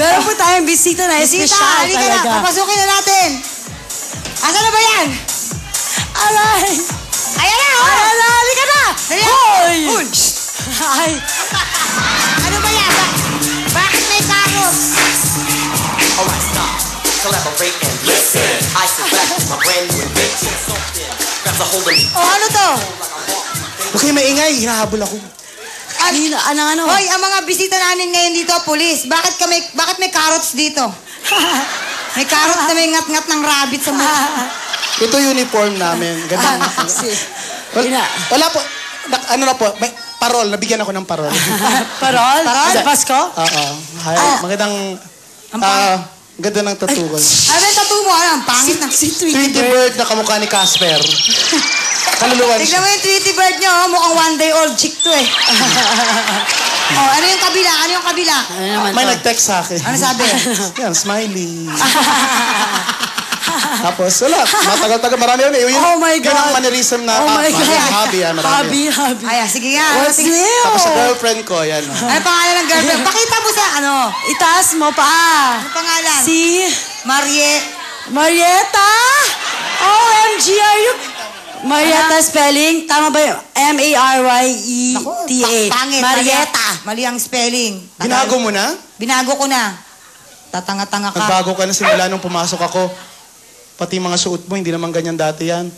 Meron po tayong bisita na Bisita, espesyal halika na. talaga. Papasukin na natin. Asan na ba yan? Aray! Ayan na, oh! Ayan na, halika na! Hoy! Hoy! Ay! Ano ba yan? Ba- bakit may karot? Alright, stop. Collaborate and listen. I sit back with my brand new invention. Something grabs a hold of me. O ano to? Huwag kayo maingay, hinahabol ako. Kanina, anong ano? Hoy, ang mga bisita namin ngayon dito, pulis. Bakit kami, bakit may carrots dito? may carrots na may ngat-ngat ng rabbit sa mukha. Ito uniform namin. Ganun. Si, Wala, wala po. Na- ano na po, may parol. Nabigyan ako ng parol. Parol? Parol? Sa Pasko? Oo. Hi. Ah. Magandang... Ang Ah, ganda ng tattoo ko. Ano yung tattoo mo? Ano? Ang pangit na. Si Tweety Tweety Bird. bird na kamukha ni Casper. Kaluluwan Tignan siya. mo yung Tweety Bird nyo, oh. mukhang one day old chick to eh. oh, ano yung kabila? Ano yung kabila? Ano naman May to? nag-text sa akin. Ano sabi? Yan, smiley. Tapos, wala. Matagal-tagal. Marami yun. eh. Yun, Oh my Yun ang God. mannerism na Oh my ah, God. hobby. ah, marami. Hobby, hobby. Ay, ah, sige nga. What's sige. new? Tapos sa girlfriend ko, yan. oh. Ano pangalan ng girlfriend? Pakita mo sa ano? Itaas mo pa. Ano pangalan? Si Marie. Marietta? OMG, are you... Marietta spelling? Tama ba yun? Naku, M-A-R-Y-E-T-A. pa- pangit. Marietta. Mali ang spelling. Binago mo na? Binago ko na. Tatanga-tanga ka. Nagbago ka na simula nung pumasok ako. Pati mga suot mo, hindi naman ganyan dati yan.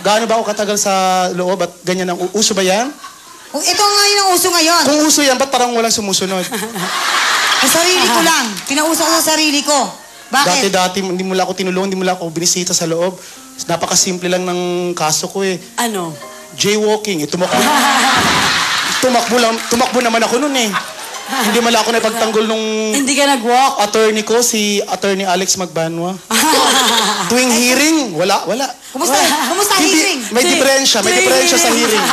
Gaano ba ako katagal sa loob at ganyan ang u- uso ba yan? Oh, Ito nga yun ang uso ngayon. Kung uso yan, ba't parang walang sumusunod? Sa sarili ko lang. Pinauso ko sa sarili ko. Bakit? Dati-dati, hindi mo lang ako tinulungan, hindi mo lang ako binisita sa loob. Napakasimple lang ng kaso ko eh. Ano? Jaywalking, eh, tumakbo. tumakbo lang, tumakbo naman ako noon eh. Hindi man lang ako napagtanggol nung Hindi ka nag-walk? attorney ko, si attorney Alex Magbanwa. Tuwing hearing, wala, wala. Kumusta? Kumusta Hindi, hearing? may diferensya, may diferensya sa hearing. hearing.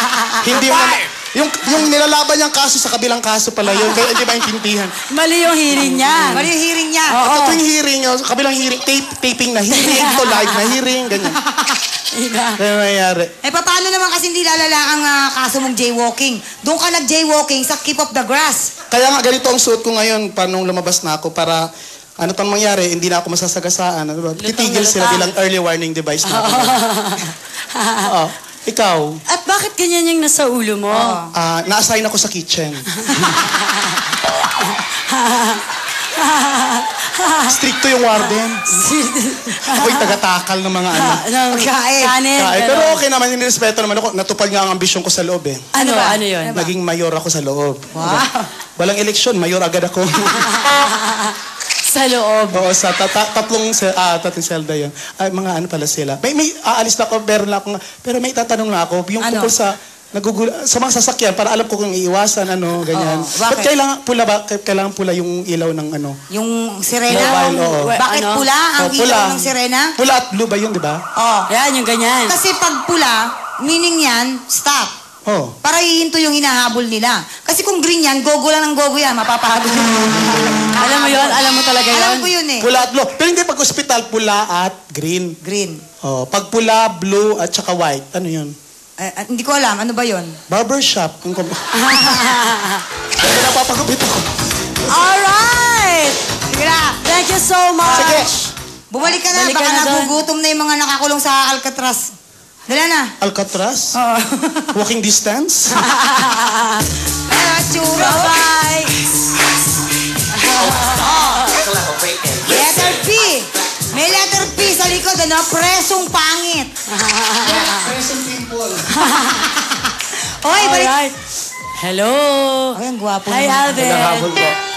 hindi mo naman, yung, yung nilalaban niyang kaso sa kabilang kaso pala yun, kaya hindi maintindihan. Mali yung hearing niya. Mali yung hearing niya. Oo. Sa tuwing hearing, yung kabilang hearing, tape, taping na hearing, to live na hearing, ganyan. Iba. Kaya nangyayari. Eh, paano naman kasi hindi lalala ang ah, kaso mong jaywalking? Doon ka nag-jaywalking sa Keep of the Grass. Kaya nga ganito ang suot ko ngayon, paano lumabas na ako para ano pang mangyari, hindi na ako masasagasaan. Ano ba? Titigil sila lutang. bilang early warning device na ako. Oo. Ikaw, At bakit ganyan yung nasa ulo mo? ah, na-assign ako sa kitchen. Stricto yung warden. Ako'y tagatakal ng mga ano. Ng Pagkain. Kanin. Kaya, pero, pero okay naman, nirespeto naman ako. Natupad nga ang ambisyon ko sa loob eh. ano, ba? ano yun? Naging mayor ako sa loob. Wow. Walang eleksyon, mayor agad ako. Sa loob. Oo, sa ta- ta- tatlong, se- ah, tatlong selda yun. Ay, mga ano pala sila. May, may aalis na ako, meron lang ako, nga- pero may tatanong na ako, yung Ano? tungkol sa, nagugul sa mga sasakyan, para alam ko kung iiwasan, ano, ganyan. Oo, Ba't bakit? kailangan pula ba? Kailangan pula yung ilaw ng ano? Yung sirena. Mobile, oo. Bakit Ano? pula ang Oh, ilaw ng sirena? Pula at blue ba yun, di ba? Oh. Yan, yung ganyan. Kasi pag pula, meaning yan, stop. Oh. Para hihinto yung hinahabol nila. Kasi kung green yan, gogo lang ng gogo yan, mapapahabol. Alam mo yun? Alam mo talaga yun? Alam ko yun eh. Pula at blue. Pero hindi pag ospital, pula at green. Green. Oh, pag pula, blue, at saka white, ano yun? Eh, ah, hindi ko alam, ano ba yun? Barbershop. Ang kom- Kaya napapagupit ako. Alright! Sige na. Thank you so much. Sige. Bumalik ka na, Balik ka baka na doon. nagugutom na yung mga nakakulong sa Alcatraz. Dala na. Alcatraz? Oo. Walking distance? Bye-bye! Ano? Presong pangit. Present people. Oy, balik. Hello! Ay, ang gwapo Hi, naman. Alvin! Naghahabol ko.